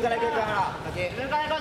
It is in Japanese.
から行けから。